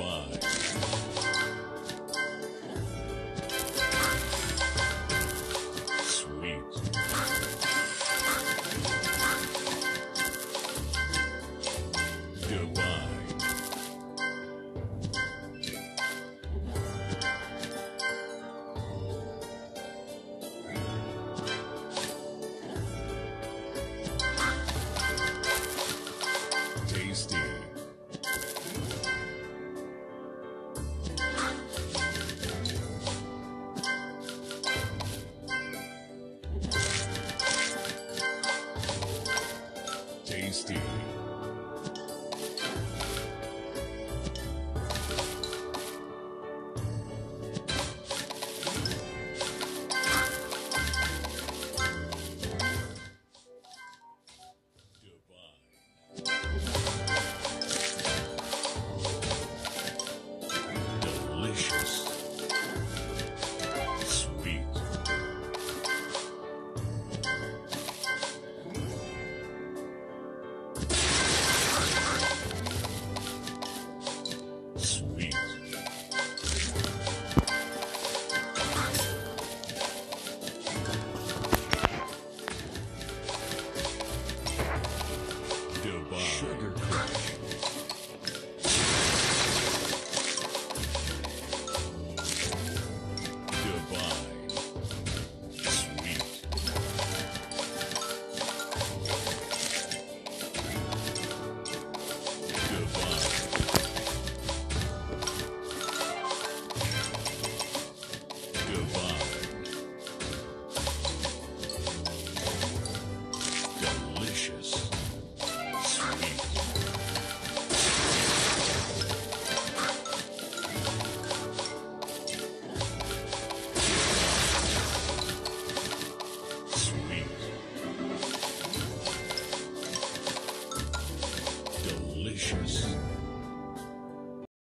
Bye. Tasty. Sweet. delicious. Sweet. Delicious.